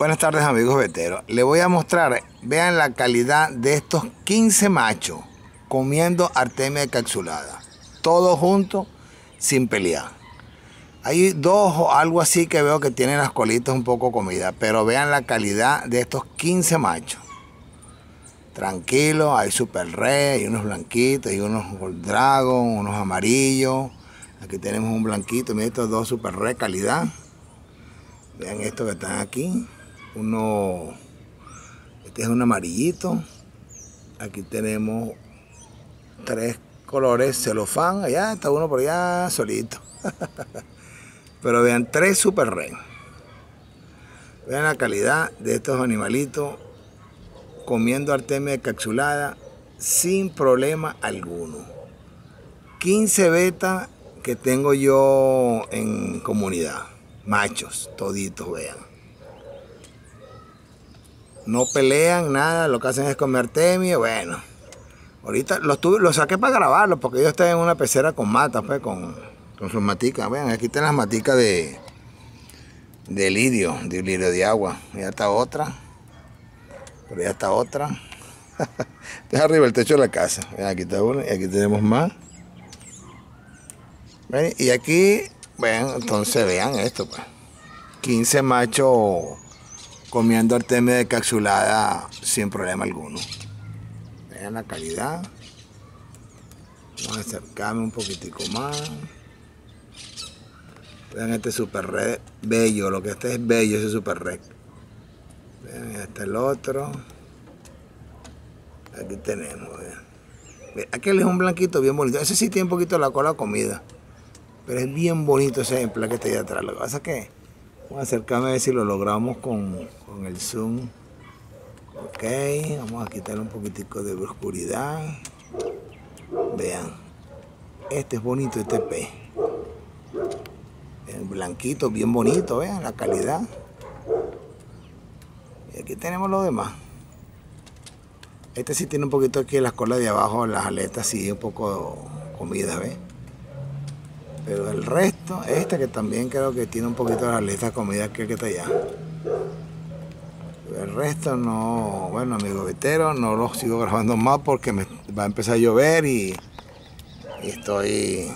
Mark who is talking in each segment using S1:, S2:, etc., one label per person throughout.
S1: Buenas tardes amigos veteros. Les voy a mostrar, vean la calidad de estos 15 machos comiendo artemia capsulada. Todos juntos, sin pelear. Hay dos o algo así que veo que tienen las colitas un poco comida, pero vean la calidad de estos 15 machos. Tranquilo, hay super rey, hay unos blanquitos, hay unos gold dragon, unos amarillos. Aquí tenemos un blanquito, miren estos dos super re calidad. Vean estos que están aquí uno, este es un amarillito, aquí tenemos tres colores celofán, allá está uno por allá solito. Pero vean, tres super rey. Vean la calidad de estos animalitos comiendo artemia capsulada sin problema alguno. 15 betas que tengo yo en comunidad. Machos, toditos, vean no pelean, nada, lo que hacen es comer Artemio, bueno. Ahorita los, tuve, saqué para grabarlo porque ellos están en una pecera con matas, pues, con, sus maticas. Vean, aquí están las maticas de, de lirio, de lirio de agua. Ya está otra. Pero ya está otra. está arriba el techo de la casa. Vean, aquí está una y aquí tenemos más. y aquí, vean, entonces vean esto, pues. 15 machos comiendo artemia de capsulada sin problema alguno. Vean la calidad. Vamos a acercarme un poquitico más. Vean este super red bello, lo que este es bello, ese super red. Vean este el otro. Aquí tenemos, vean. Aquel es un blanquito bien bonito. Ese sí tiene un poquito la cola comida. Pero es bien bonito ese ejemplar que está ahí atrás. Lo que pasa es que Vamos a acercarme a ver si lo logramos con, el zoom. Ok, vamos a quitar un poquitico de oscuridad. Vean, este es bonito este pez. El blanquito, bien bonito, vean la calidad. Y aquí tenemos lo demás. Este sí tiene un poquito aquí las colas de abajo, las aletas sí, un poco comida, ¿ven? Pero el resto, este que también creo que tiene un poquito de la lista comida que, que está allá. el resto no, bueno amigo vetero, no lo sigo grabando más porque me va a empezar a llover y, estoy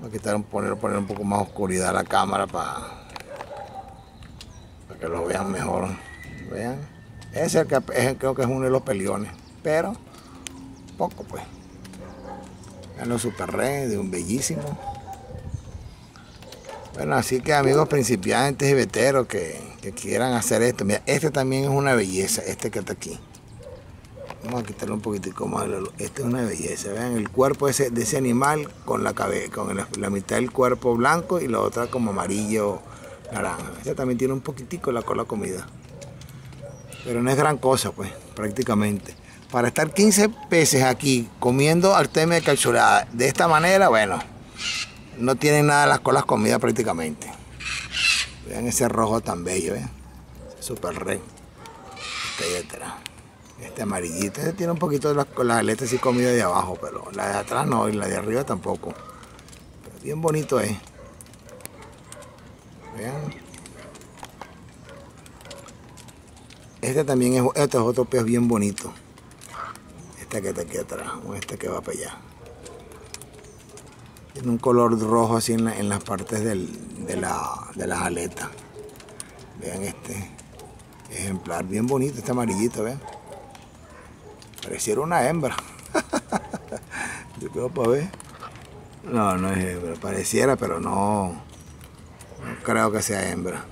S1: voy a quitar un poner, poner un poco más oscuridad a la cámara para, para que lo vean mejor. Vean. Ese que, creo que es uno de los peliones, pero poco pues los super de un bellísimo. Bueno, así que amigos principiantes y veteros que, quieran hacer esto, mira, este también es una belleza, este que está aquí. Vamos a quitarle un poquitico más Este es una belleza, vean el cuerpo ese, de ese animal con la cabeza, con la, mitad del cuerpo blanco y la otra como amarillo naranja. Este también tiene un poquitico la cola comida. Pero no es gran cosa, pues, prácticamente para estar 15 peces aquí comiendo artemia calzurada de esta manera, bueno, no tienen nada las colas comidas prácticamente. Vean ese rojo tan bello, ¿eh? Super rey. Este Este amarillito, este tiene un poquito de las, las aletas y comida de abajo, pero la de atrás no, y la de arriba tampoco. bien bonito es. Vean. Este también es, este es otro pez bien bonito. Este que está aquí atrás, o este que va para allá. Tiene un color rojo así en, las partes de, las aletas. Vean este ejemplar, bien bonito, este amarillito, vean. Pareciera una hembra. Yo creo para ver. No, no es hembra, pareciera, pero no, no creo que sea hembra.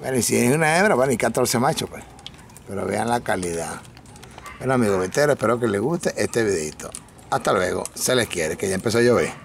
S1: Bueno, y si es una hembra, bueno, y 14 machos, pues. Pero vean la calidad. Bueno amigos espero que les guste este videito. Hasta luego, se les quiere, que ya empezó a llover.